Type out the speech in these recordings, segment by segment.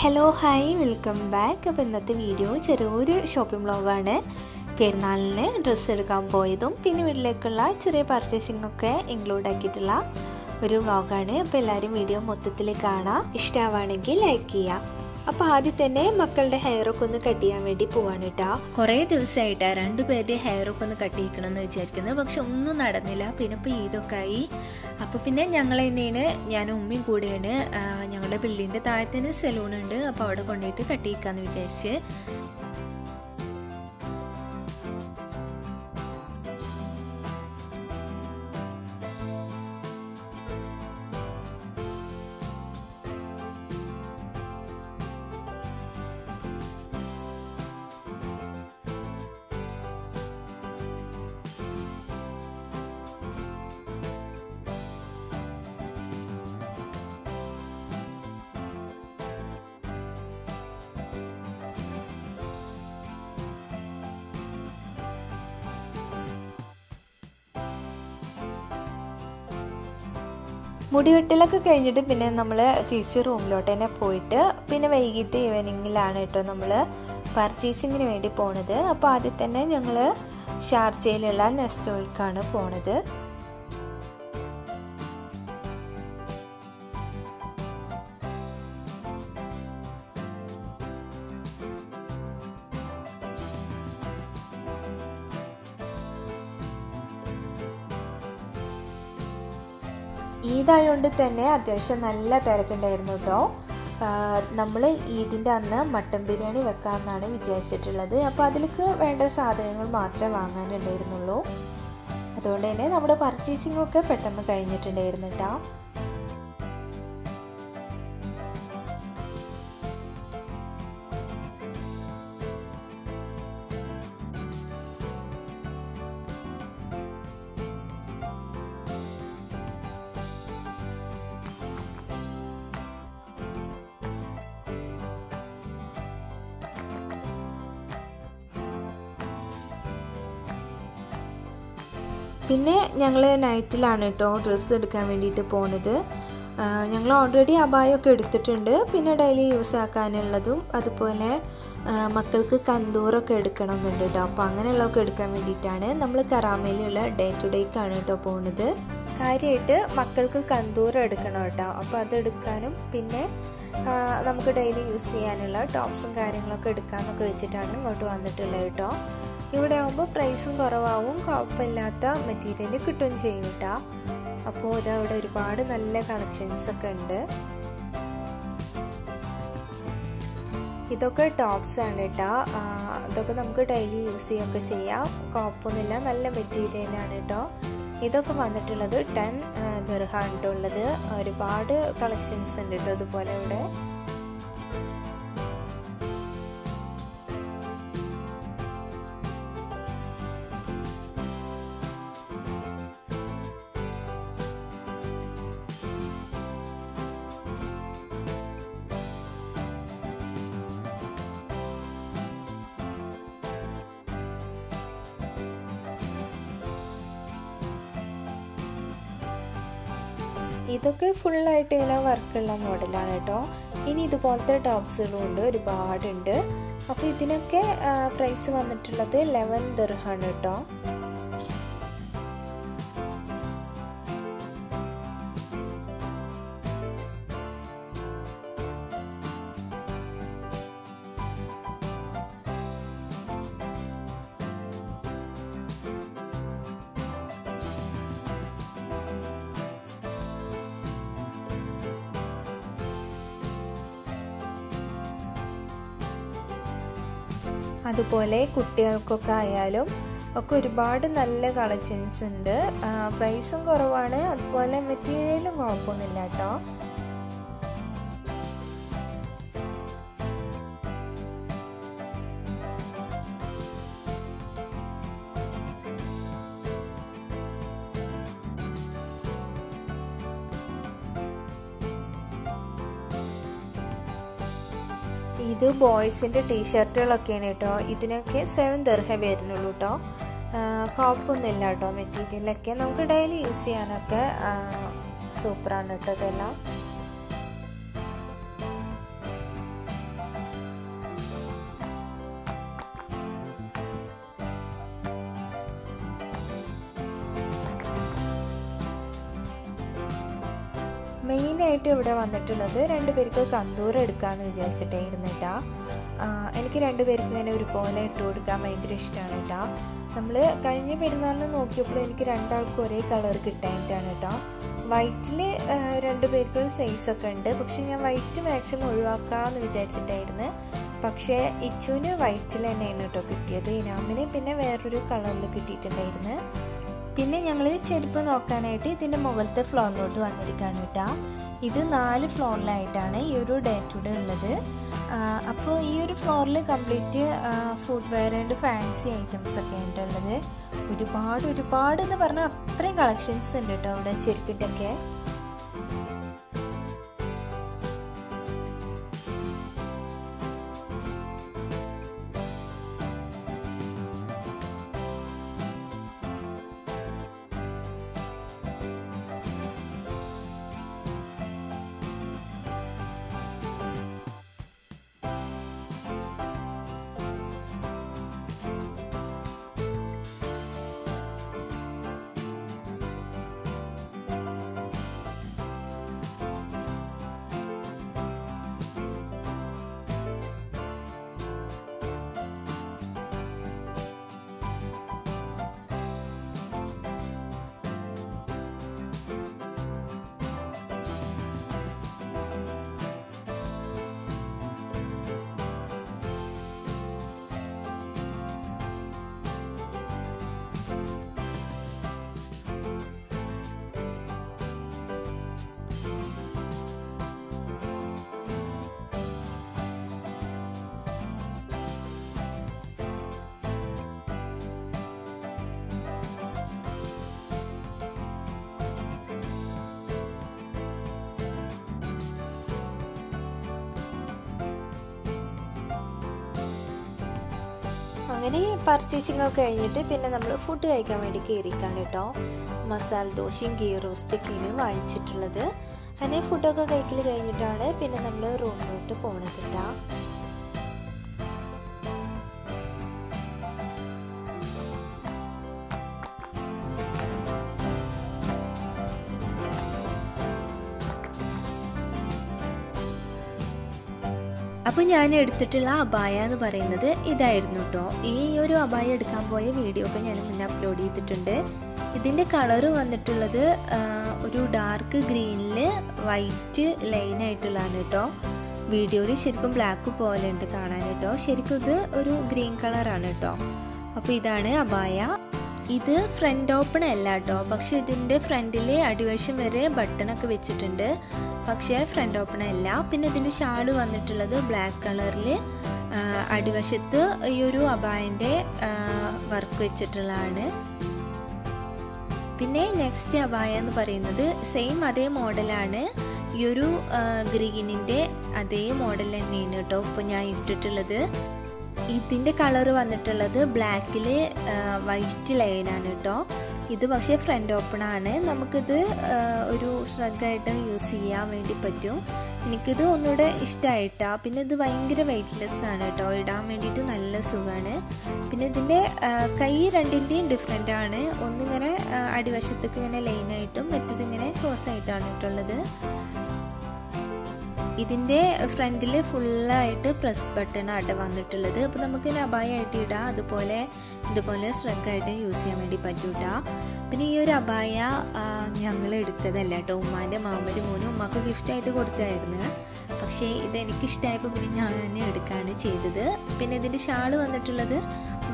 Hello hi welcome back അപ്പോൾ ഇന്നത്തെ video ചെറിയൊരു ഷോപ്പിംഗ് വ്ളോഗാണ് പെരുന്നാളിന് ഡ്രസ്സ് എടുക്കാൻ പോയതും പിന്നെ വീട്ടിലേക്കുള്ള ചെറിയ പർച്ചേസിംഗ് ഒക്കെ ഇൻക്ലൂഡ് ആക്കിയിട്ടുള്ള ഒരു വ്ളോഗാണ് അപ്പോൾ എല്ലാവരും വീഡിയോ മൊത്തത്തിൽ കാണാം. ഇഷ്ടമാണെങ്കിൽ ലൈക്ക് ചെയ്യാം. അപ്പോൾ ആദ്യം തന്നെ മക്കളുടെ ഹെയറൊക്കെ ഒന്ന് കട്ട് ചെയ്യാൻ വേണ്ടി പോവാണ് കേട്ടോ കുറേ ദിവസമായിട്ടാ രണ്ടുപേരുടെ ഹെയറൊക്കെ ഒന്ന് കട്ട് ചെയ്യിക്കണം എന്ന് വിചാരിക്കുന്നത് പക്ഷെ ഒന്നും നടന്നില്ല. പിന്നെ ഇപ്പോൾ ഈദൊക്കെ ആയി. അപ്പോൾ പിന്നെ ഞങ്ങൾ ഇന്നേന് ഞാൻ ഉമ്മയും കൂടെയാണ് ഞങ്ങളുടെ ബിൽഡിങ്ങിന്റെ താഴത്തിന് സെലൂൺ ഉണ്ട്. അപ്പോൾ അവിടെ കൊണ്ടുപോയിട്ട് കട്ട് ചെയ്യിക്കാമെന്ന് വിചാരിച്ച്. മുടിവെട്ടലൊക്കെ കഴിഞ്ഞിട്ട് പിന്നെ നമ്മൾ തിരിച്ച് റൂമിലോട്ട് തന്നെ പോയിട്ട് പിന്നെ വൈകിട്ട് ഈവനിങ്ങിലാണ് കേട്ടോ നമ്മൾ പർച്ചേസിങ്ങിന് വേണ്ടി പോണത്. അപ്പോൾ ആദ്യം തന്നെ ഞങ്ങൾ ഷാർജയിലുള്ള നെസ്റ്റോൾക്കാണ് പോണത്. ഈദായതുകൊണ്ട് തന്നെ അത്യാവശ്യം നല്ല തിരക്കുണ്ടായിരുന്നു കേട്ടോ നമ്മൾ ഈദിന്റെ അന്ന് മട്ടൻ ബിരിയാണി വെക്കാമെന്നാണ് വിചാരിച്ചിട്ടുള്ളത്. അപ്പോൾ അതിലേക്ക് വേണ്ട സാധനങ്ങൾ മാത്രമേ വാങ്ങാനുണ്ടായിരുന്നുള്ളൂ. അതുകൊണ്ട് തന്നെ നമ്മുടെ പർച്ചേസിംഗ് ഒക്കെ പെട്ടെന്ന് കഴിഞ്ഞിട്ടുണ്ടായിരുന്നു കേട്ടോ പിന്നെ ഞങ്ങൾ നൈറ്റിലാണ് കേട്ടോ ഡ്രസ്സ് എടുക്കാൻ വേണ്ടിയിട്ട് പോണത്. ഞങ്ങൾ ഓൾറെഡി അബായൊക്കെ എടുത്തിട്ടുണ്ട്. പിന്നെ ഡെയിലി യൂസ് ആക്കാനുള്ളതും അതുപോലെ മക്കൾക്ക് കന്തൂറൊക്കെ എടുക്കണം എന്നുണ്ട് കേട്ടോ അപ്പോൾ അങ്ങനെയുള്ളതൊക്കെ എടുക്കാൻ വേണ്ടിയിട്ടാണ് നമ്മൾ കറാമയിലുള്ള ഡേ ടു ഡേക്കാണ് കേട്ടോ പോകുന്നത് കാര്യമായിട്ട് മക്കൾക്ക് കന്തൂറ് എടുക്കണം കേട്ടോ അപ്പോൾ അതെടുക്കാനും പിന്നെ നമുക്ക് ഡെയിലി യൂസ് ചെയ്യാനുള്ള ടോപ്സും കാര്യങ്ങളൊക്കെ എടുക്കാമെന്നൊക്കെ വെച്ചിട്ടാണ് ഇങ്ങോട്ട് വന്നിട്ടുള്ളത് കേട്ടോ ഇവിടെ ആകുമ്പോൾ പ്രൈസും കുറവാവും കുഴപ്പമില്ലാത്ത മെറ്റീരിയൽ കിട്ടും ചെയ്യും കേട്ടോ അപ്പോൾ അവിടെ ഒരുപാട് നല്ല കളക്ഷൻസ് ഒക്കെ ഉണ്ട്. ഇതൊക്കെ ടോപ്സ് ആണ് കേട്ടോ ഇതൊക്കെ നമുക്ക് ഡെയിലി യൂസ് ചെയ്യുകയൊക്കെ ചെയ്യാം. കുഴപ്പമൊന്നുമില്ല നല്ല മെറ്റീരിയലാണ് കേട്ടോ ഇതൊക്കെ വന്നിട്ടുള്ളത് ടെൻ ദർഹാണ് ഉള്ളത്. ഒരുപാട് കളക്ഷൻസ് ഉണ്ട് കേട്ടോ ഇതുപോലെ ഇവിടെ. ഇതൊക്കെ ഫുള്ളായിട്ട് ഇങ്ങനെ വർക്കുള്ള മോഡലാണ് കേട്ടോ. ഇനി ഇതുപോലത്തെ ടോപ്സുകളും ഉണ്ട് ഒരുപാടുണ്ട്. അപ്പോൾ ഇതിനൊക്കെ പ്രൈസ് വന്നിട്ടുള്ളത് ലെവൻ ദർഹാണ് കേട്ടോ. അതുപോലെ കുട്ടികൾക്കൊക്കെ ആയാലും ഒക്കെ ഒരുപാട് നല്ല കളക്ഷൻസ് ഉണ്ട്. പ്രൈസും കുറവാണ്. അതുപോലെ മെറ്റീരിയലും കുഴപ്പമൊന്നുമില്ല കേട്ടോ. ഇത് ബോയ്സിന്റെ ടീഷർട്ടുകളൊക്കെയാണ് കേട്ടോ. ഇതിനൊക്കെ സെവൻ ദർഹ വരുന്നുള്ളൂ കേട്ടോ. കുഴപ്പമൊന്നുമില്ല കേട്ടോ മെറ്റീരിയലൊക്കെ. നമുക്ക് ഡെയിലി യൂസ് ചെയ്യാനൊക്കെ സൂപ്പറാണ് കേട്ടോ ഇതെല്ലാം. മെയിനായിട്ട് ഇവിടെ വന്നിട്ടുള്ളത് രണ്ടുപേർക്ക് കന്തൂർ എടുക്കാമെന്ന് വിചാരിച്ചിട്ടായിരുന്നു ഇരുന്നിട്ടാ എനിക്ക് രണ്ട് പേർക്ക് ഇങ്ങനെ ഒരുപോലെ ഇട്ട് കൊടുക്കാൻ ഭയങ്കര ഇഷ്ടമാണ് കേട്ടോ നമ്മൾ കഴിഞ്ഞ പെരുന്നാളിന് നോക്കിയപ്പോൾ എനിക്ക് രണ്ടാൾക്കും ഒരേ കളർ കിട്ടാനായിട്ടാണ് കേട്ടോ വൈറ്റിൽ രണ്ട് പേർക്ക് സൈസൊക്കെ ഉണ്ട്. പക്ഷെ ഞാൻ വൈറ്റ് മാക്സിമം ഒഴിവാക്കാമെന്ന് വിചാരിച്ചിട്ടായിരുന്നു. പക്ഷേ ഇച്ചുവിന് വൈറ്റിൽ തന്നെയാണ് കേട്ടോ കിട്ടിയത്. ഇനാമിന് പിന്നെ വേറൊരു കളറിൽ കിട്ടിയിട്ടുണ്ടായിരുന്നു. പിന്നെ ഞങ്ങൾ ചെരുപ്പ് നോക്കാനായിട്ട് ഇതിന്റെ മുകളിലത്തെ ഫ്ലോറിലോട്ട് വന്നിരിക്കുകയാണ് കേട്ടോ. ഇത് നാല് ഫ്ലോറിലായിട്ടാണ് ഈ ഒരു ഡേ ടു ഡേ ഉള്ളത് അപ്പോൾ ഈ ഒരു ഫ്ലോറിൽ complete footwear and fancy items ഒക്കെ ഉള്ളത്. ഒരുപാട് ഒരുപാട് എന്ന് പറഞ്ഞാൽ അത്രയും കളക്ഷൻസ് ഉണ്ട് കേട്ടോ അവിടെ ചെരുപ്പിന്റെ അങ്ങനെ പർച്ചേസിംഗ് ഒക്കെ കഴിഞ്ഞിട്ട് പിന്നെ നമ്മൾ ഫുഡ് കഴിക്കാൻ വേണ്ടി കയറിക്കാണ് കേട്ടോ. മസാല ദോശയും ഗീ റോസ്റ്റൊക്കെയാണ് വാങ്ങിച്ചിട്ടുള്ളത്. അങ്ങനെ ഫുഡൊക്കെ കഴിക്കൽ കഴിഞ്ഞിട്ടാണ് പിന്നെ നമ്മൾ റൂമിലോട്ട് പോണത് കേട്ടോ. അപ്പോൾ ഞാൻ എടുത്തിട്ടുള്ള അബായ എന്ന് പറയുന്നത് ഇതായിരുന്നു കേട്ടോ ഈ ഒരു അബായ എടുക്കാൻ പോയ വീഡിയോ ഒക്കെ ഞാൻ മുന്നേ അപ്ലോഡ് ചെയ്തിട്ടുണ്ട്. ഇതിന്റെ കളറ് വന്നിട്ടുള്ളത് ഒരു ഡാർക്ക് ഗ്രീനിൽ വൈറ്റ് ലൈനായിട്ടുള്ളതാണ് കേട്ടോ വീഡിയോയിൽ ശരിക്കും ബ്ലാക്ക് പോലെ ഉണ്ട് കാണാൻ കേട്ടോ ശരിക്കും ഇത് ഒരു ഗ്രീൻ കളറാണ് കേട്ടോ അപ്പോൾ ഇതാണ് അബായ ഇത് ഫ്രണ്ട് ഓപ്പൺ അല്ല കേട്ടോ പക്ഷെ ഇതിന്റെ ഫ്രണ്ടിൽ അടിവശം വരെ ബട്ടണൊക്കെ വെച്ചിട്ടുണ്ട്. പക്ഷേ ഫ്രണ്ട് ഓപ്പൺ അല്ല. പിന്നെ ഇതിന്റെ ഷാൾ വന്നിട്ടുള്ളത് ബ്ലാക്ക് കളറിൽ അടിവശത്ത് ഈ ഒരു അബായന്റെ വർക്ക് വെച്ചിട്ടുള്ളതാണ്. പിന്നെ നെക്സ്റ്റ് അബായ എന്ന് പറയുന്നത് സെയിം അതേ മോഡലാണ് ഈ ഒരു ഗ്രീനിന്റെ അതേ മോഡൽ തന്നെയാണ് കേട്ടോ ഇപ്പോൾ ഞാൻ ഇട്ടിട്ടുള്ളത്. ഇതിന്റെ കളർ വന്നിട്ടുള്ളത് ബ്ലാക്കിൽ വൈറ്റ് ലൈനാണ് കേട്ടോ ഇത് പക്ഷേ ഫ്രണ്ട് ഓപ്പൺ ആണ്. നമുക്കിത് ഒരു സ്ട്രഗായിട്ട് യൂസ് ചെയ്യാൻ വേണ്ടി പറ്റും. എനിക്കിത് ഒന്നുകൂടെ ഇഷ്ടമായിട്ടാ പിന്നെ ഇത് ഭയങ്കര വെയ്റ്റ്ലെസ് ആണ് കേട്ടോ ഇടാൻ വേണ്ടിയിട്ട് നല്ല സുഖമാണ് പിന്നെ ഇതിന്റെ കൈ രണ്ടിന്റെയും ഡിഫറെന്റ് ആണ്. ഒന്നിങ്ങനെ അടിവശത്തേക്ക് ഇങ്ങനെ ലൈനായിട്ടും മറ്റേതിങ്ങനെ ക്രോസ് ആയിട്ടാണ് കേട്ടുള്ളത് ഇതിന്റെ ഫ്രണ്ടിൽ ഫുള്ളായിട്ട് പ്രസ് ബട്ടൺ ആയിട്ട് വന്നിട്ടുള്ളത്. അപ്പോൾ നമുക്ക് അബായായിട്ട് ഇടാം. അതുപോലെ ഇതുപോലെ സ്ട്രക്കായിട്ട് യൂസ് ചെയ്യാൻ വേണ്ടി പറ്റൂട്ടാ പിന്നെ ഈ ഒരു അബായ ഞങ്ങൾ എടുത്തതല്ല കേട്ടോ ഉമ്മാന്റെ മാമന്റെ മോനും ഉമ്മാക്ക് ഗിഫ്റ്റായിട്ട് കൊടുത്തായിരുന്നു പക്ഷേ ഇത് എനിക്കിഷ്ടമായപ്പോൾ പിന്നെ ഞാൻ തന്നെ എടുക്കുകയാണ് ചെയ്തത്. പിന്നെ ഇതിന്റെ ഷാൾ വന്നിട്ടുള്ളത്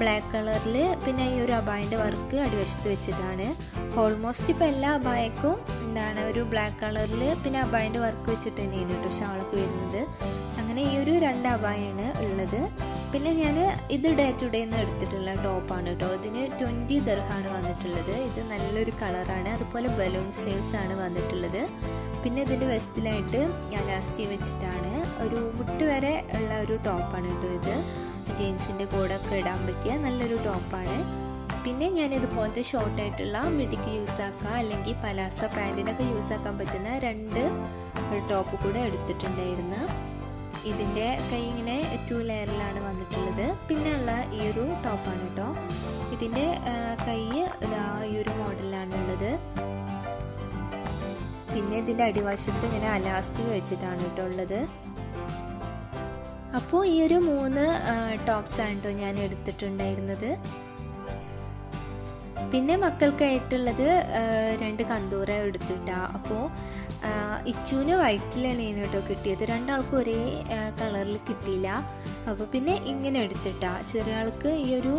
ബ്ലാക്ക് കളറിൽ പിന്നെ ഈ ഒരു അബായന്റെ വർക്ക് അടിവശത്ത് വെച്ചതാണ്. ഓൾമോസ്റ്റ് ഇപ്പോൾ എല്ലാ അബായക്കും എന്താണ് ഒരു ബ്ലാക്ക് കളറിൽ പിന്നെ അബായന്റെ വർക്ക് വെച്ചിട്ട് തന്നെയാണ് കേട്ടോ ഷാളൊക്കെ വരുന്നത്. അങ്ങനെ ഈ ഒരു രണ്ട് അബായാണ് ഉള്ളത്. പിന്നെ ഞാൻ ഇത് ഡേ ടു ഡേ എന്ന് എടുത്തിട്ടുള്ള ടോപ്പാണ് കേട്ടോ ഇതിന് ട്വന്റി ദർഹാണ് വന്നിട്ടുള്ളത്. ഇത് നല്ലൊരു കളറാണ് അതുപോലെ ബലൂൺ സ്ലീവ്സ് ആണ് വന്നിട്ടുള്ളത്. പിന്നെ ഇതിന്റെ വെസ്റ്റിലായിട്ട് ഞാൻ ലാസ്റ്റ് വെച്ചിട്ടാണ് ഒരു മുട്ട് വരെ ഉള്ള ഒരു ടോപ്പാണ് കേട്ടോ ഇത്. ജീൻസിന്റെ കൂടെ ഒക്കെ ഇടാൻ പറ്റിയ നല്ലൊരു ടോപ്പാണ് പിന്നെ ഞാൻ ഇതുപോലത്തെ ഷോർട്ടായിട്ടുള്ള മിഡിക്ക് യൂസ് ആക്കാം അല്ലെങ്കിൽ പലാസ പാന്റിനൊക്കെ യൂസ് ആക്കാൻ പറ്റുന്ന രണ്ട് ടോപ്പ് കൂടെ എടുത്തിട്ടുണ്ടായിരുന്നു. ഇതിന്റെ കൈ ഇങ്ങനെ ടു ലെയറിലാണ് വന്നിട്ടുള്ളത്. പിന്നെ ഉള്ള ഈ ഒരു ടോപ്പാണ് കേട്ടോ ഇതിന്റെ കൈ ഇതാ ഈ ഒരു മോഡലിലാണ് ഉള്ളത്. പിന്നെ ഇതിന്റെ അടിവശത്ത് ഇങ്ങനെ അലാസ്റ്റിക് വെച്ചിട്ടാണ് കേട്ടോ ഉള്ളത്. അപ്പോൾ ഈ ഒരു മൂന്ന് ടോപ്സ് ആണ് കേട്ടോ ഞാൻ എടുത്തിട്ടുണ്ടായിരുന്നത്. പിന്നെ മക്കൾക്കായിട്ടുള്ളത് രണ്ട് കന്തൂര എടുത്തിട്ട. അപ്പോൾ ഇച്ചുവിന് വൈറ്റിലാണ് കേട്ടോ കിട്ടിയത്. രണ്ടാൾക്കും ഒരേ കളറിൽ കിട്ടിയില്ല. അപ്പോൾ പിന്നെ ഇങ്ങനെ എടുത്തിട്ട. ചെറിയ ആൾക്ക് ഈ ഒരു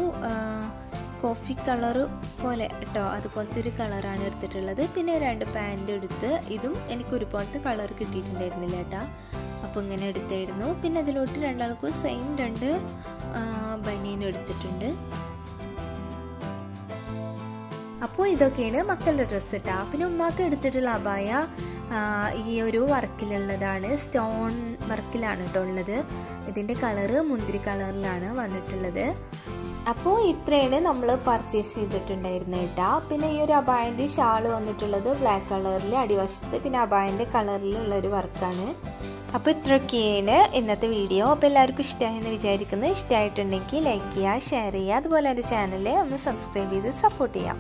കോഫി കളർ പോലെ കേട്ടോ അതുപോലത്തെ ഒരു കളറാണ് എടുത്തിട്ടുള്ളത്. പിന്നെ രണ്ട് പാന്റ് എടുത്ത് ഇതും എനിക്ക് ഒരുപോലത്തെ കളർ കിട്ടിയിട്ടുണ്ടായിരുന്നില്ല കേട്ടോ അപ്പോൾ ഇങ്ങനെ എടുത്തായിരുന്നു. പിന്നെ അതിലോട്ട് രണ്ടാൾക്കും സെയിം രണ്ട് ബനിയനും എടുത്തിട്ടുണ്ട്. അപ്പോൾ ഇതൊക്കെയാണ് മക്കളുടെ ഡ്രസ്സ് ഇട്ടാ പിന്നെ ഉമ്മാക്ക് എടുത്തിട്ടുള്ള അബായ ഈ ഒരു വർക്കിലുള്ളതാണ്. സ്റ്റോൺ വർക്കിലാണ് കേട്ടോ ഉള്ളത്. ഇതിന്റെ കളറ് മുന്തിരി കളറിലാണ് വന്നിട്ടുള്ളത്. അപ്പോൾ ഇത്രയാണ് നമ്മൾ പർച്ചേസ് ചെയ്തിട്ടുണ്ടായിരുന്നത് കേട്ടാ പിന്നെ ഈ ഒരു അബായന്റെ ഷാൾ വന്നിട്ടുള്ളത് ബ്ലാക്ക് കളറിൽ അടിവശത്ത് പിന്നെ അബായന്റെ കളറിലുള്ള ഒരു വർക്കാണ്. അപ്പോൾ ഇത്രയൊക്കെയാണ് ഇന്നത്തെ വീഡിയോ അപ്പോൾ എല്ലാവർക്കും ഇഷ്ടമായെന്ന് വിചാരിക്കുന്നു. ഇഷ്ടമായിട്ടുണ്ടെങ്കിൽ ലൈക്ക് ചെയ്യുക ഷെയർ ചെയ്യുക അതുപോലെ എന്റെ ചാനൽ ഒന്ന് സബ്സ്ക്രൈബ് ചെയ്ത് സപ്പോർട്ട് ചെയ്യാം.